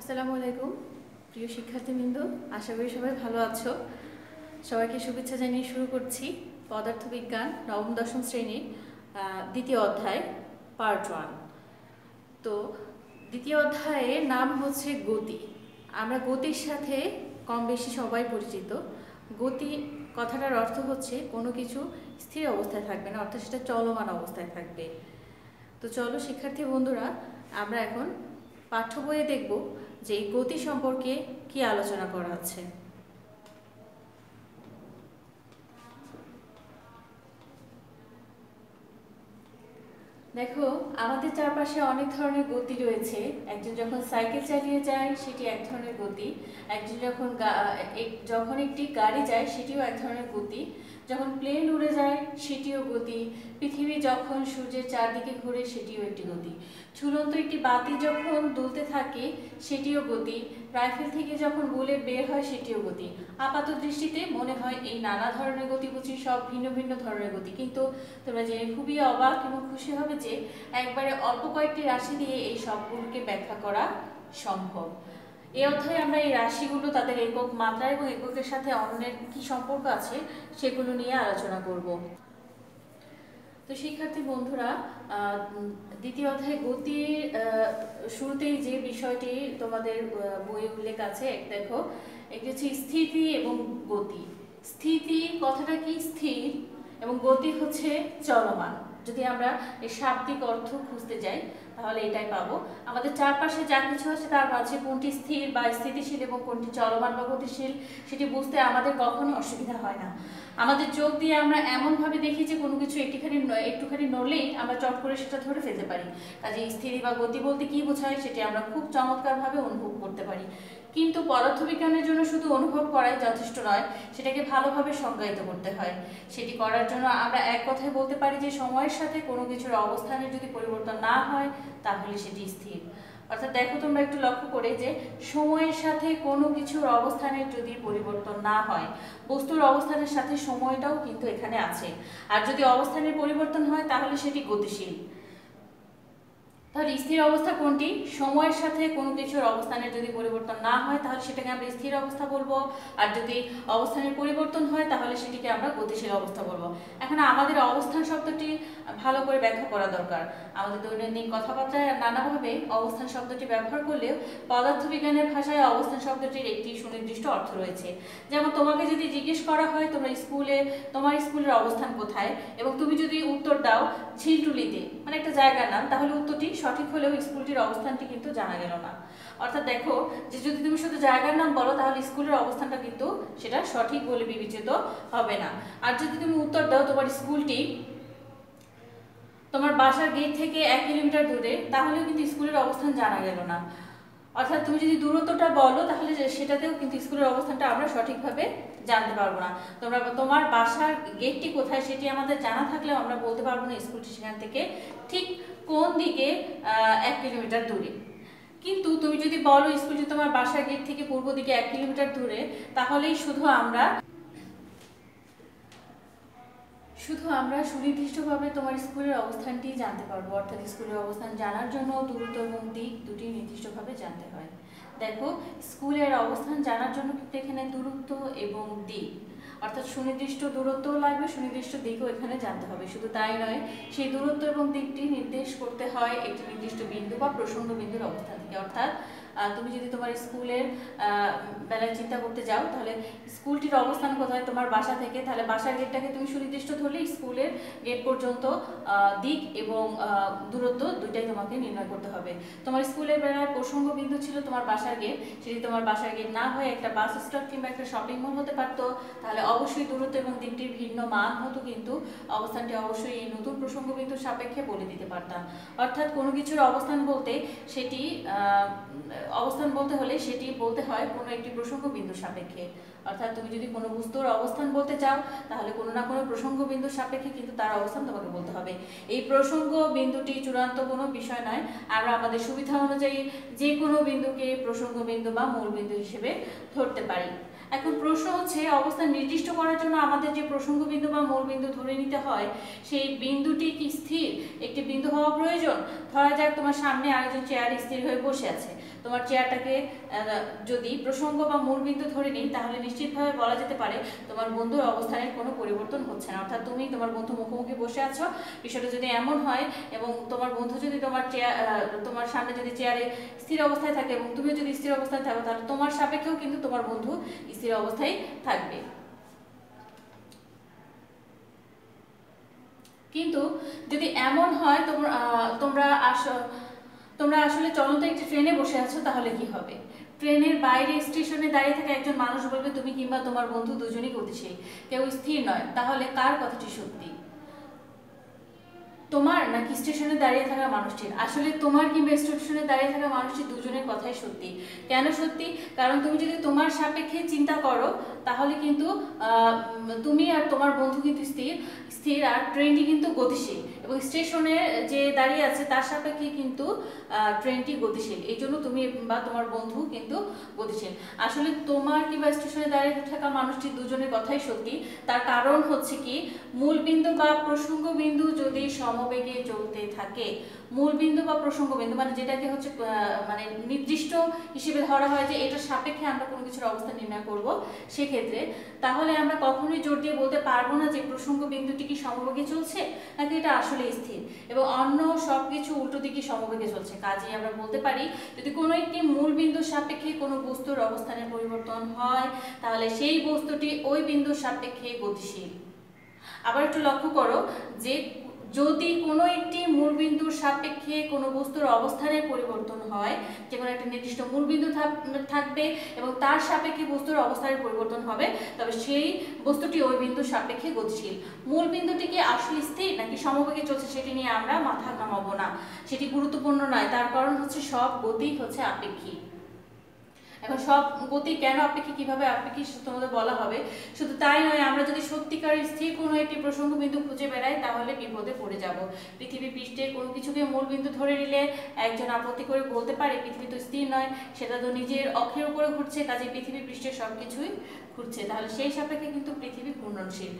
আসসালামু আলাইকুম, প্রিয় শিক্ষার্থীবৃন্দ, আশা করি সবাই ভালো আছো। সবাইকে শুভেচ্ছা জানিয়ে শুরু করছি পদার্থবিজ্ঞান নবম দশম শ্রেণির দ্বিতীয় অধ্যায় পার্ট ওয়ান তো দ্বিতীয় অধ্যায়ের নাম হচ্ছে গতি। আমরা গতির সাথে কম বেশি সবাই পরিচিত। গতি কথাটার অর্থ হচ্ছে কোনো কিছু স্থির অবস্থায় থাকবে না, অর্থাৎ সেটা চলমান অবস্থায় থাকবে। তো চলো শিক্ষার্থী বন্ধুরা, আমরা এখন পাঠ্য বইয়ে দেখব যে এই গতি সম্পর্কে কি আলোচনা করা আছে? দেখো, আমাদের চারপাশে অনেক ধরনের গতি রয়েছে। একজন যখন সাইকেল চালিয়ে যায়, সেটি এক ধরনের গতি। একজন যখন যখন একটি গাড়ি যায়, সেটিও এক ধরনের গতি। যখন প্লেন উড়ে যায়, সেটিও গতি। পৃথিবী যখন সূর্যের চারদিকে ঘুরে, সেটিও একটি গতি। ঝুলন্ত একটি বাতি যখন দুলতে থাকে, সেটিও গতি। রাইফেল থেকে যখন বুলেট বের হয়, সেটিও গতি। আপাত দৃষ্টিতে মনে হয় এই নানা ধরনের গতি বুঝি সব ভিন্ন ভিন্ন ধরনের গতি। কিন্তু তোমরা জেনে খুবই অবাক এবং খুশি হবে যে, একবারে অল্প কয়েকটি রাশি দিয়ে এই সবগুলোকে ব্যাখ্যা করা সম্ভব। এই অধ্যায়ে আমরা এই রাশিগুলো তাদের একক মাত্রা এবং এককের সাথে অন্যের কি সম্পর্ক আছে সেগুলো নিয়ে আলোচনা করব। তো শিক্ষার্থী বন্ধুরা দ্বিতীয় অধ্যায়ে গতির শুরুতেই যে বিষয়টি তোমাদের বইয়ে উল্লেখ আছে, এক দেখো একটি হচ্ছে স্থিতি এবং গতি। স্থিতি কথাটা কি? স্থির এবং গতি হচ্ছে চলমান। যদি আমরা এই শাব্দিক অর্থ খুঁজতে যাই তাহলে এটাই পাবো। আমাদের চারপাশে যা কিছু আছে তার মাঝে কোনটি স্থির বা স্থিতিশীল এবং কোনটি চলমান বা গতিশীল, সেটি বুঝতে আমাদের কখনো অসুবিধা হয় না। আমাদের চোখ দিয়ে আমরা এমনভাবে দেখি যে কোনো কিছু একটুখানি একটুখানি নড়লেই আমরা চট করে সেটা ধরে ফেলতে পারি। কাজে স্থিতি বা গতি বলতে কী বোঝায় সেটি আমরা খুব চমৎকারভাবে অনুভব করতে পারি। কিন্তু পদার্থবিজ্ঞানের জন্য শুধু অনুভব করাই যথেষ্ট নয়, সেটাকে ভালোভাবে সংজ্ঞায়িত করতে হয়। সেটি করার জন্য আমরা এক কথায় বলতে পারি যে সময়ের সাথে কোনো কিছুর অবস্থানের যদি পরিবর্তন না হয়, তাহলে সেটি স্থির। অর্থাৎ দেখো তোমরা একটু লক্ষ্য করে যে সময়ের সাথে কোনো কিছুর অবস্থানের যদি পরিবর্তন না হয়, বস্তুর অবস্থানের সাথে সময়টাও কিন্তু এখানে আছে। আর যদি অবস্থানের পরিবর্তন হয়, তাহলে সেটি গতিশীল। তাহলে স্থির অবস্থা কোনটি? সময়ের সাথে কোনো কিছুর অবস্থানের যদি পরিবর্তন না হয়, তাহলে সেটাকে আমরা স্থির অবস্থা বলব। আর যদি অবস্থানের পরিবর্তন হয়, তাহলে সেটিকে আমরা গতিশীল অবস্থা বলব। এখন আমাদের অবস্থান শব্দটি ভালো করে ব্যাখ্যা করা দরকার। আমাদের দৈনন্দিন কথাবার্তায় নানাভাবে অবস্থান শব্দটি ব্যবহার করলেও পদার্থবিজ্ঞানের ভাষায় অবস্থান শব্দটির একটি সুনির্দিষ্ট অর্থ রয়েছে। যেমন তোমাকে যদি জিজ্ঞেস করা হয়, তোমার স্কুলে, তোমার স্কুলের অবস্থান কোথায়? এবং তুমি যদি উত্তর দাও ঝিলটুলিতে মানে একটা জায়গার নাম, তাহলে উত্তরটি সঠিক হলেও স্কুলটির অবস্থানটি কিন্তু জানা গেল না। অর্থাৎ দেখো যে যদি তুমি শুধু জায়গার নাম বলো, তাহলে স্কুলের অবস্থানটা কিন্তু সেটা সঠিক বলে বিবেচিত হবে না। আর যদি তুমি উত্তর দাও তোমার স্কুলটি তোমার বাসার গেট থেকে এক কিলোমিটার দূরে, তাহলেও কিন্তু স্কুলের অবস্থান জানা গেল না। অর্থাৎ তুমি যদি দূরত্বটা বলো, তাহলে সেটাতেও কিন্তু স্কুলের অবস্থানটা আমরা সঠিকভাবে জানতে পারব না। তোমরা তোমার বাসার গেটটি কোথায় সেটি আমাদের জানা থাকলেও আমরা বলতে পারব না স্কুলটি সেখান থেকে ঠিক কোন দিকে এক কিলোমিটার দূরে। কিন্তু তুমি যদি বলো স্কুলটি তোমার বাসার গেট থেকে পূর্ব দিকে এক কিলোমিটার দূরে, তাহলেই শুধু আমরা শুধু আমরা সুনির্দিষ্টভাবে তোমার স্কুলের অবস্থানটি জানতে পারব। অর্থাৎ স্কুলের অবস্থান জানার জন্য দূরত্ব এবং দিক দুটি নির্দিষ্টভাবে জানতে হয়। দেখো, স্কুলের অবস্থান জানার জন্য কিন্তু এখানে দূরত্ব এবং দিক। অর্থাৎ সুনির্দিষ্ট দূরত্বও লাগবে, সুনির্দিষ্ট দিকও এখানে জানতে হবে। শুধু তাই নয়, সেই দূরত্ব এবং দিকটি নির্দেশ করতে হয় একটি নির্দিষ্ট বিন্দু বা প্রসঙ্গ বিন্দুর অবস্থান থেকে। অর্থাৎ তুমি যদি তোমার স্কুলের বেলায় চিন্তা করতে যাও, তাহলে স্কুলটির অবস্থান কোথায় তোমার বাসা থেকে? তাহলে বাসার গেটটাকে তুমি সুনির্দিষ্ট ধরলে স্কুলের গেট পর্যন্ত দিক এবং দূরত্ব দুইটাই তোমাকে নির্ণয় করতে হবে। তোমার স্কুলের বেলায় প্রসঙ্গ বিন্দু ছিল তোমার বাসার গেট সেটি তোমার বাসার গেট না হয়ে একটা বাস স্টপ কিংবা একটা শপিং মল হতে পারতো। তাহলে অবশ্যই দূরত্ব এবং দিকটির ভিন্ন মান হতো কিন্তু অবস্থানটি অবশ্যই এই নতুন প্রসঙ্গ বিন্দুর সাপেক্ষে বলে দিতে পারতাম। অর্থাৎ কোনো কিছুর অবস্থান বলতে সেটি অবস্থান বলতে হলে সেটি বলতে হয় কোনো একটি প্রসঙ্গ বিন্দুর সাপেক্ষে। অর্থাৎ তুমি যদি কোনো বস্তুর অবস্থান বলতে চাও, তাহলে কোনো না কোনো প্রসঙ্গ বিন্দুর সাপেক্ষে কিন্তু তার অবস্থান তোমাকে বলতে হবে। এই প্রসঙ্গ বিন্দুটি চূড়ান্ত কোনো বিষয় নয়। আমরা আমাদের সুবিধা অনুযায়ী যে কোনো বিন্দুকে প্রসঙ্গ বিন্দু বা মূল বিন্দু হিসেবে ধরতে পারি। এখন প্রশ্ন হচ্ছে, অবস্থান নির্দিষ্ট করার জন্য আমাদের যে প্রসঙ্গ বিন্দু বা মূল বিন্দু ধরে নিতে হয়, সেই বিন্দুটি কি স্থির? একটি বিন্দু হওয়া প্রয়োজন? ধরা যাক তোমার সামনে আরেকজন চেয়ার স্থির হয়ে বসে আছে। তোমার চেয়ারটাকে যদি প্রসঙ্গ বা মূলবিন্দু ধরে নিই, তাহলে নিশ্চিতভাবে বলা যেতে পারে তোমার বন্ধুর অবস্থানের কোনো পরিবর্তন হচ্ছে না। অর্থাৎ তুমি তোমার বন্ধু মুখোমুখি বসে আছো, বিষয়টা যদি এমন হয় এবং তোমার বন্ধু যদি তোমার চেয়ার তোমার সামনে যদি চেয়ারে স্থির অবস্থায় থাকে এবং তুমি যদি স্থির অবস্থায় থাকো, তাহলে তোমার সাপেক্ষেও কিন্তু তোমার বন্ধু স্থির অবস্থায় থাকবে। কিন্তু যদি এমন হয়, তোমরা তোমরা আস তোমরা আসলে চলন্ত একটি ট্রেনে বসে আছো, তাহলে কি হবে? ট্রেনের বাইরে স্টেশনে দাঁড়িয়ে থাকা একজন মানুষ বলবে, তুমি কিংবা তোমার বন্ধু দুজনই গতিশীল। কেউ স্থির নয়। তাহলে কার কথাটি সত্যি? তোমার নাকি স্টেশনে দাঁড়িয়ে থাকা মানুষটির? আসলে তোমার কিংবা স্টেশনে দাঁড়িয়ে থাকা মানুষটি দুজনের কথাই সত্যি। কেন সত্যি? কারণ তুমি যদি তোমার সাপেক্ষে চিন্তা করো, তাহলে কিন্তু তুমি আর তোমার বন্ধু কিন্তু স্থির। স্থির আর ট্রেনটি কিন্তু গতিশীল। এবং স্টেশনে যে দাঁড়িয়ে আছে, তার সাপেক্ষে কিন্তু ট্রেনটি গতিশীল। এই জন্য তুমি বা তোমার বন্ধু কিন্তু গতিশীল। আসলে তোমার কিংবা স্টেশনে দাঁড়িয়ে থাকা মানুষটি দুজনের কথাই সত্যি। তার কারণ হচ্ছে কি মূল বিন্দু বা প্রসঙ্গ বিন্দু যদি সমবেগে চলতে থাকে। মূল বিন্দু বা প্রসঙ্গ বিন্দু মানে যেটাকে হচ্ছে মানে নির্দিষ্ট হিসেবে ধরা হয় যে এটার সাপেক্ষে আমরা কোনো কিছুর অবস্থা নির্ণয় করব সেক্ষেত্রে, তাহলে আমরা কখনোই জোর দিয়ে বলতে পারব না যে প্রসঙ্গ বিন্দুটি কি সমবেগে চলছে নাকি এটা আসলে স্থির। এবং অন্য সব কিছু উল্টো দিকে সমবেগে চলছে। কাজেই আমরা বলতে পারি, যদি কোনো একটি মূল বিন্দুর সাপেক্ষে কোনো বস্তুর অবস্থানের পরিবর্তন হয়, তাহলে সেই বস্তুটি ওই বিন্দুর সাপেক্ষে গতিশীল। আবার একটু লক্ষ্য করো যে যদি কোনো একটি মূলবিন্দুর সাপেক্ষে কোনো বস্তুর অবস্থানের পরিবর্তন হয়, যে কোনো একটা নির্দিষ্ট মূলবিন্দু থাকবে এবং তার সাপেক্ষে বস্তুর অবস্থানের পরিবর্তন হবে, তবে সেই বস্তুটি ওই বিন্দুর সাপেক্ষে গতিশীল। মূল বিন্দুটি কি আসলে স্থির নাকি সমবেগে চলছে সেটি নিয়ে আমরা মাথা ঘামাবো না। সেটি গুরুত্বপূর্ণ নয়, তার কারণ হচ্ছে সব গতি হচ্ছে আপেক্ষিক। এখন সব গতি কেন আপেক্ষিক কীভাবে আপেক্ষিক তোমাদের বলা হবে? শুধু তাই নয়, আমরা যদি সত্যিকার স্থির কোনো একটি প্রসঙ্গ বিন্দু খুঁজে বেড়াই, তাহলে বিপদে পড়ে যাব। পৃথিবী পৃষ্ঠে কোনো কিছুকে মূল বিন্দু ধরে নিলে একজন আপত্তি করে বলতে পারে, পৃথিবী তো স্থির নয়, সেটা তো নিজের অক্ষের উপরে ঘুরছে কাজে পৃথিবী পৃষ্ঠে সব কিছুই ঘুরছে, তাহলে সেই সাপেক্ষে কিন্তু পৃথিবী ঘূর্ণনশীল।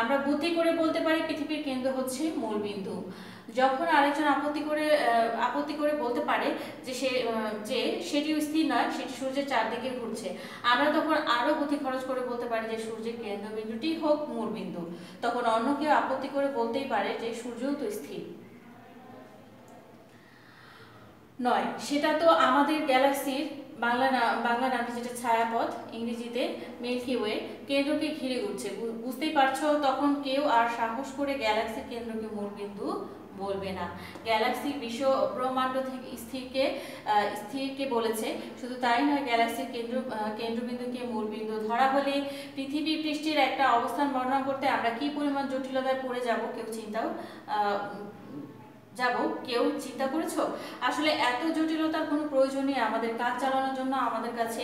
আমরা বুদ্ধি করে বলতে পারি পৃথিবীর কেন্দ্র হচ্ছে মূল বিন্দু। যখন আরেকজন আপত্তি করে আপত্তি করে বলতে পারে যে সে যে সেটি স্থির নয়, সেটি সূর্যের চারদিকে ঘুরছে। আমরা তখন আরও বুদ্ধি খরচ করে বলতে পারি যে সূর্যের কেন্দ্রবিন্দুটি হোক মূল বিন্দু। তখন অন্য কেউ আপত্তি করে বলতেই পারে যে সূর্যও তো স্থির। নয়, সেটা তো আমাদের গ্যালাক্সির বাংলা বাংলা নামটি যেটা ছায়াপথ, ইংরেজিতে মিল্কি ওয়ে, কেন্দ্রকে ঘিরে ঘুরছে বুঝতেই পারছ, তখন কেউ আর সাহস করে গ্যালাক্সির কেন্দ্রকে মূলবিন্দু বলবে না। গ্যালাক্সি বিশ্ব ব্রহ্মাণ্ড থেকে স্থিরকে স্থিরকে বলেছে। শুধু তাই নয় গ্যালাক্সির কেন্দ্র কেন্দ্রবিন্দুকে মূলবিন্দু ধরা হলে পৃথিবী পৃষ্ঠের একটা অবস্থান বর্ণনা করতে আমরা কি পরিমাণ জটিলতায় পড়ে যাব, কেউ চিন্তাও যাব কেউ চিন্তা করেছ? আসলে এত জটিলতার কোনো প্রয়োজন নেই আমাদের কাজ চালানোর জন্য। আমাদের কাছে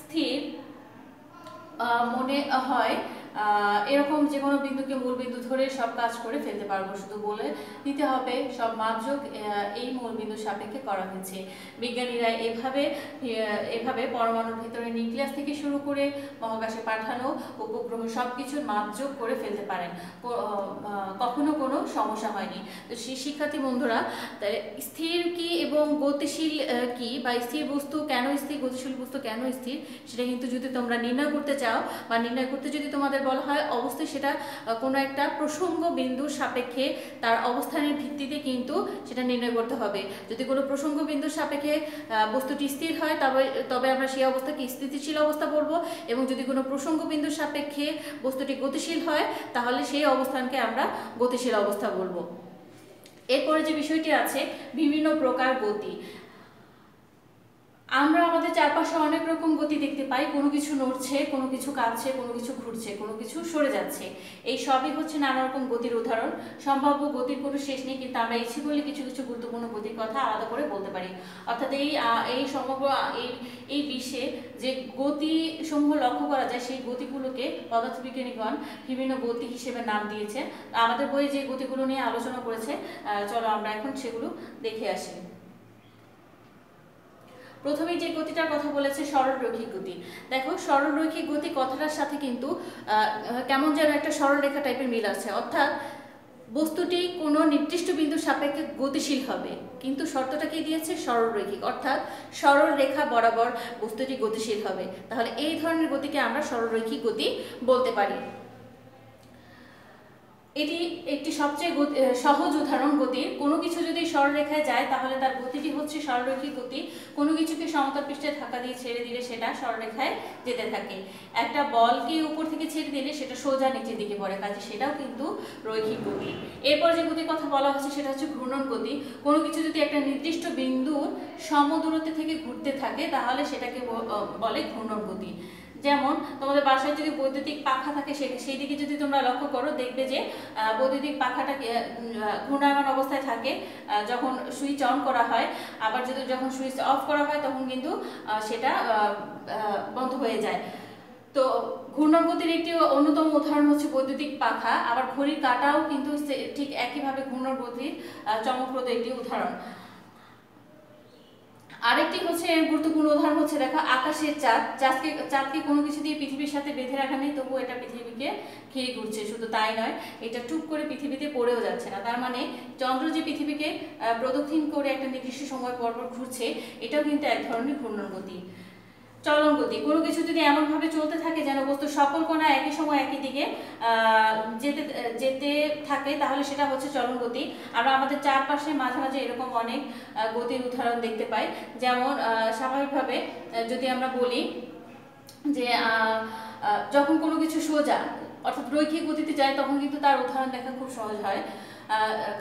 স্থির মনে হয় এরকম যে কোনো বিন্দুকে মূল বিন্দু ধরে সব কাজ করে ফেলতে পারব, শুধু বলে দিতে হবে সব মাপযোগ এই মূল বিন্দুর সাপেক্ষে করা হয়েছে। বিজ্ঞানীরা এভাবে এভাবে পরমাণুর ভিতরে নিউক্লিয়াস থেকে শুরু করে মহাকাশে পাঠানো, উপগ্রহ সব কিছুর মাপযোগ করে ফেলতে পারেন। কখনো কোনো সমস্যা হয়নি। তো সেই শিক্ষার্থী বন্ধুরা স্থির কি এবং গতিশীল কি বা স্থির বস্তু কেন স্থির, গতিশীল বস্তু কেন স্থির, সেটা কিন্তু যদি তোমরা নির্ণয় করতে চাও বা নির্ণয় করতে যদি তোমাদের বলা হয়, অবশ্যই সেটা কোনো একটা প্রসঙ্গ বিন্দুর সাপেক্ষে তার অবস্থানের ভিত্তিতে কিন্তু সেটা নির্ণয় করতে হবে। যদি কোনো প্রসঙ্গ বিন্দুর সাপেক্ষে বস্তুটি স্থির হয়, তবে তবে আমরা সেই অবস্থাকে স্থিতিশীল অবস্থা বলব এবং যদি কোনো প্রসঙ্গ বিন্দুর সাপেক্ষে বস্তুটি গতিশীল হয়, তাহলে সেই অবস্থানকে আমরা গতিশীল অবস্থা বলব। এরপরে যে বিষয়টি আছে, বিভিন্ন প্রকার গতি। আমরা আমাদের চারপাশে অনেক রকম গতি দেখতে পাই। কোনো কিছু নড়ছে, কোনো কিছু কাঁপছে, কোনো কিছু ঘুরছে, কোনো কিছু সরে যাচ্ছে। এই সবই হচ্ছে নানা রকম গতির উদাহরণ। সম্ভাব্য গতির কোনো শেষ নেই, কিন্তু আমরা ইচ্ছে করলে কিছু কিছু গুরুত্বপূর্ণ গতির কথা আলাদা করে বলতে পারি। অর্থাৎ এই এই সমগ্র এই এই বিশ্বে যে গতি সমূহ লক্ষ্য করা যায়, সেই গতিগুলোকে পদার্থবিজ্ঞানীগণ বিভিন্ন গতি হিসেবে নাম দিয়েছে। আমাদের বইয়ে যে গতিগুলো নিয়ে আলোচনা করেছে চলো আমরা এখন সেগুলো দেখে আসি। প্রথমে যে গতিটার কথা বলেছে সরল রৈখিক গতি। দেখো সরল রৈখিক গতি কথাটার সাথে কিন্তু কেমন যেন একটা সরল রেখা টাইপের মিল আছে। অর্থাৎ, বস্তুটি কোনো নির্দিষ্ট বিন্দুর সাপেক্ষে গতিশীল হবে, কিন্তু শর্তটা কি দিয়েছে? সরলরৈখিক। অর্থাৎ সরল রেখা বরাবর বস্তুটি গতিশীল হবে। তাহলে এই ধরনের গতিকে আমরা সরলরৈখিক গতি বলতে পারি। এটি একটি সবচেয়ে সহজ উদাহরণ গতির কোনো কিছু যদি সরলরেখায় যায়, তাহলে তার গতিটি হচ্ছে সরলরৈখিক গতি। কোনো কিছুকে সমতল পৃষ্ঠে ধাক্কা দিয়ে ছেড়ে দিলে সেটা সরলরেখায় যেতে থাকে। একটা বলকে উপর থেকে ছেড়ে দিলে সেটা সোজা নিচের দিকে পড়ে, কাজে সেটাও কিন্তু রৈখিক গতি। এরপর যে গতির কথা বলা হচ্ছে, সেটা হচ্ছে ঘূর্ণন গতি। কোনো কিছু যদি একটা নির্দিষ্ট বিন্দুর সমদূরত্ব থেকে ঘুরতে থাকে, তাহলে সেটাকে বলে ঘূর্ণন গতি। যেমন তোমাদের বাসায় যদি বৈদ্যুতিক পাখা থাকে সেই দিকে যদি তোমরা লক্ষ্য করো, দেখবে যে বৈদ্যুতিক পাখাটা ঘূর্ণায়মান অবস্থায় থাকে যখন সুইচ অন করা হয়, আবার যদি যখন সুইচ অফ করা হয়, তখন কিন্তু সেটা বন্ধ হয়ে যায়। তো ঘূর্ণন গতির একটি অন্যতম উদাহরণ হচ্ছে বৈদ্যুতিক পাখা। আবার ঘড়ির কাটাও কিন্তু ঠিক একইভাবে ঘূর্ণন গতির চমকপ্রদ একটি উদাহরণ। আরেকটি হচ্ছে এর গুরুত্বপূর্ণ উদাহরণ হচ্ছে, দেখো, আকাশের চাঁদ। চাঁদকে চাঁদকে কোনো কিছু দিয়ে পৃথিবীর সাথে বেঁধে রাখা নেই, তবুও এটা পৃথিবীকে ঘিরে ঘুরছে। শুধু তাই নয়, এটা টুক করে পৃথিবীতে পড়েও যাচ্ছে না। তার মানে চন্দ্র যে পৃথিবীকে প্রদক্ষিণ করে একটা নির্দিষ্ট সময় পরপর ঘুরছে, এটাও কিন্তু এক ধরনের ঘূর্ণন গতি চলন গতি কোনো কিছু যদি এমনভাবে চলতে থাকে যেন বস্তু সকল কোণা একই সময় একই দিকে যেতে যেতে থাকে, তাহলে সেটা হচ্ছে চলন গতি আমরা আমাদের চারপাশে মাঝে মাঝে এরকম অনেক গতির উদাহরণ দেখতে পাই। যেমন স্বাভাবিকভাবে যদি আমরা বলি যে যখন কোনো কিছু সোজা, অর্থাৎ রৈখিক গতিতে যায়, তখন কিন্তু তার উদাহরণ দেখা খুব সহজ হয়।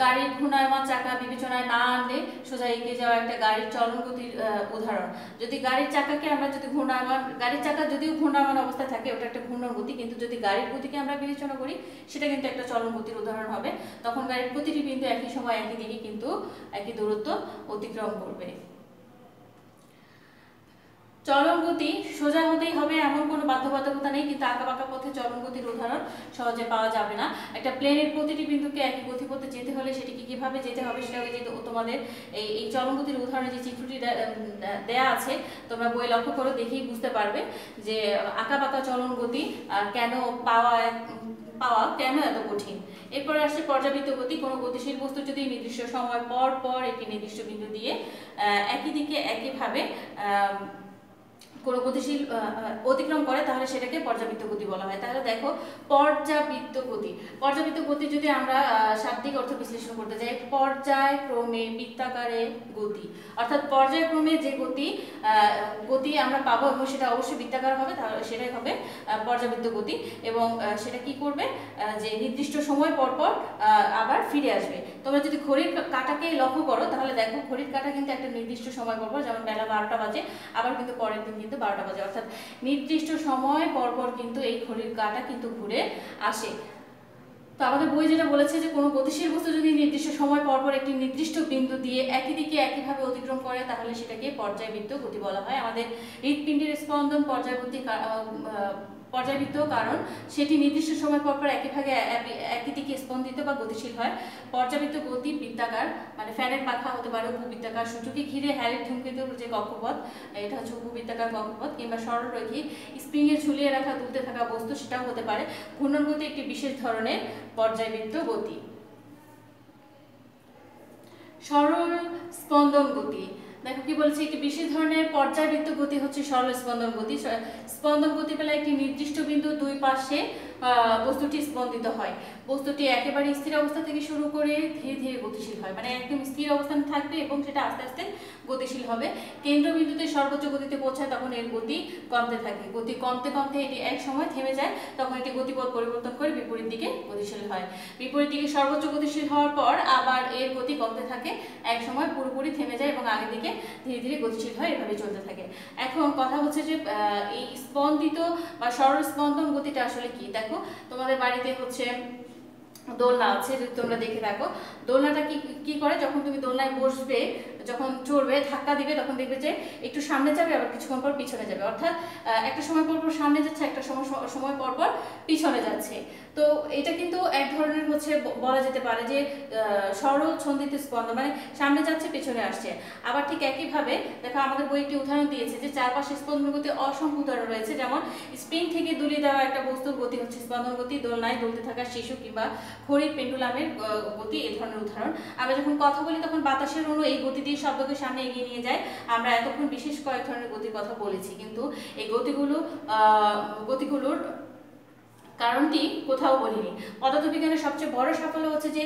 গাড়ির ঘূর্ণায়মান, চাকা বিবেচনায় না আনলে সোজা এগিয়ে যাওয়া একটা গাড়ির চলন গতির উদাহরণ। যদি গাড়ির চাকাকে আমরা যদি ঘূর্ণায়মান, গাড়ির চাকা যদিও ঘূর্ণায়মান অবস্থায় থাকে, ওটা একটা ঘূর্ণন গতি কিন্তু যদি গাড়ির গতিকে আমরা বিবেচনা করি, সেটা কিন্তু একটা চলন গতির উদাহরণ হবে। তখন গাড়ির প্রতিটি বিন্দু একই সময়, একই দিকে কিন্তু একই দূরত্ব অতিক্রম করবে। চলন গতি সোজা হতেই হবে, এমন কোনো বাধ্যবাধকতা নেই, কিন্তু আঁকা বাঁকা পথে চলন গতির উদাহরণ সহজে পাওয়া যাবে না। একটা প্লেনের প্রতিটি বিন্দুকে একই গতিপথে যেতে হলে সেটিকে কীভাবে যেতে হবে সেটা যে তোমাদের এই এই চলন গতির উদাহরণে যে চিত্রটি দেয়া আছে, তোমরা বই লক্ষ্য করো, দেখেই বুঝতে পারবে যে আঁকা বাঁকা চলন গতি কেন পাওয়া পাওয়া কেন এত কঠিন? এরপরে আসছে পর্যাবৃত্ত গতি, কোনো গতিশীল বস্তু যদি নির্দিষ্ট সময় পর পর একটি নির্দিষ্ট বিন্দু দিয়ে একই দিকে একইভাবে কোনো গতিশীল অতিক্রম করে, তাহলে সেটাকে পর্যাবৃত্ত গতি বলা হয়। তাহলে দেখো, পর্যাবৃত্ত গতি। পর্যাবৃত্ত গতি যদি আমরা শাব্দিক অর্থ বিশ্লেষণ করতে যাই, পর্যায়ক্রমে বৃত্তাকারে গতি। অর্থাৎ পর্যায়ক্রমে যে গতি গতি আমরা পাবো এবং সেটা অবশ্যই বৃত্তাকার হবে, তাহলে সেটাই হবে পর্যাবৃত্ত গতি। এবং সেটা কি করবে? যে নির্দিষ্ট সময় পর পর আবার ফিরে আসবে। তোমরা যদি ঘড়ির কাটাকে লক্ষ্য করো, তাহলে দেখো ঘড়ির কাটা কিন্তু একটা নির্দিষ্ট সময় পর পর, যেমন বেলা বারোটা বাজে, আবার কিন্তু পরের দিন কিন্তু বারোটা বাজে। অর্থাৎ নির্দিষ্ট সময় পরপর কিন্তু এই ঘড়ির কাটা কিন্তু ঘুরে আসে। তো আমাদের বই যেটা বলেছে যে, কোনো গতিশীল বস্তু যদি নির্দিষ্ট সময় পরপর একটি নির্দিষ্ট বিন্দু দিয়ে একই দিকে একইভাবে অতিক্রম করে, তাহলে সেটাকে পর্যায়বৃত্ত গতি বলা হয়। আমাদের হৃৎপিণ্ডের স্পন্দন পর্যায়বর্তী পর্যাবৃত্ত কারণ সেটি নির্দিষ্ট সময় পর পর একই ভাগে একই দিকে স্পন্দিত বা গতিশীল হয়। পর্যাবৃত্ত গতি বৃত্তাকার মানে ফ্যানের পাখা হতে পারে উপবৃত্তাকার, সূর্যকে ঘিরে হ্যারির ধূমকেতুর যে কক্ষপথ, এটা হচ্ছে উপবৃত্তাকার কক্ষপথ, কিংবা সরল রৈখিক স্প্রিংয়ে ঝুলিয়ে রাখা দুলতে থাকা বস্তু সেটাও হতে পারে। ঘূর্ণন গতি একটি বিশেষ ধরনের পর্যায়বৃত্ত গতি। সরল স্পন্দন গতি দেখো কি বলছে, একটি বিশেষ ধরনের পর্যায়বৃত্ত গতি হচ্ছে সরল স্পন্দন গতি। স্পন্দন গতি পেলে একটি নির্দিষ্ট বিন্দু দুই পাশে বস্তুটি স্পন্দিত হয়। বস্তুটি একেবারে স্থির অবস্থা থেকে শুরু করে ধীরে ধীরে গতিশীল হয়। মানে একদম স্থির অবস্থান থাকবে এবং সেটা আস্তে আস্তে গতিশীল হবে। কেন্দ্রবিন্দুতে সর্বোচ্চ গতিতে পৌঁছায় তখন এর গতি কমতে থাকে। গতি কমতে কমতে এটি এক সময় থেমে যায়, তখন এটি গতিপথ পরিবর্তন করে বিপরীত দিকে গতিশীল হয়। বিপরীত দিকে সর্বোচ্চ গতিশীল হওয়ার পর আবার এর গতি কমতে থাকে, এক সময় পুরোপুরি থেমে যায় এবং আগের দিকে ধীরে ধীরে গতিশীল হয় এভাবে চলতে থাকে। এখন কথা হচ্ছে যে এই স্পন্দিত বা সরল স্পন্দন গতিটা আসলে কি? দেখো তোমাদের বাড়িতে হচ্ছে দোলনা আছে, যদি তোমরা দেখে থাকো। দোলনাটা কি কি করে? যখন তুমি দোলনায় বসবে, যখন চড়বে, ধাক্কা দিবে, তখন দেখবে যে একটু সামনে যাবে, আবার কিছুক্ষণ পর পিছনে যাবে। অর্থাৎ একটা সময় পর পর সামনে যাচ্ছে, একটা সময় সময় পর পর পিছনে যাচ্ছে। তো এটা কিন্তু এক ধরনের হচ্ছে বলা যেতে পারে যে সরল ছন্দিত স্পন্দন মানে সামনে যাচ্ছে, পিছনে আসছে। আবার ঠিক একইভাবে, দেখো আমাদের বই একটি উদাহরণ দিয়েছে যে, চারপাশে স্পন্দন গতি অসংখ্য উদাহরণ রয়েছে। যেমন, স্প্রিং থেকে দুলিয়ে দেওয়া একটা বস্তুর গতি হচ্ছে স্পন্দন গতি দোলনায় দুলতে থাকা শিশু কিংবা ঘড়ির পেন্ডুলামের গতি এই ধরনের উদাহরণ। আমরা যখন কথা বলি তখন বাতাসের অণু এই গতি দিয়ে শব্দকে সামনে এগিয়ে নিয়ে যায়। আমরা এতক্ষণ বিশেষ কয়েক ধরনের গতির কথা বলেছি, কিন্তু এই গতিগুলো গতিগুলোর কারণটি কোথাও বলিনি। পদার্থবিজ্ঞানের সবচেয়ে বড় সাফল্য হচ্ছে যে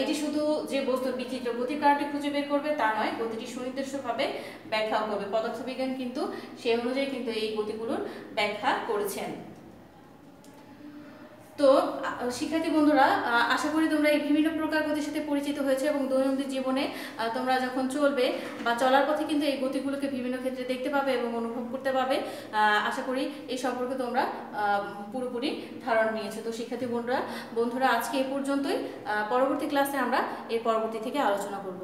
এটি শুধু যে বস্তুর বিচিত্র গতির কারণটি খুঁজে বের করবে তা নয়, গতিটি সুনির্দিষ্টভাবে ব্যাখ্যাও করবে। পদার্থবিজ্ঞান কিন্তু সেই অনুযায়ী কিন্তু এই গতিগুলোর ব্যাখ্যা করেছেন। তো শিক্ষার্থী বন্ধুরা আশা করি তোমরা এই বিভিন্ন প্রকার গতির সাথে পরিচিত হয়েছে এবং দৈনন্দিন জীবনে তোমরা যখন চলবে বা চলার পথে কিন্তু এই গতিগুলোকে বিভিন্ন ক্ষেত্রে দেখতে পাবে এবং অনুভব করতে পাবে আশা করি এই সম্পর্কে তোমরা পুরোপুরি ধারণা নিয়েছো। তো শিক্ষার্থী বন্ধুরা বন্ধুরা, আজকে এই পর্যন্তই। পরবর্তী ক্লাসে আমরা এর পরবর্তী থেকে আলোচনা করব।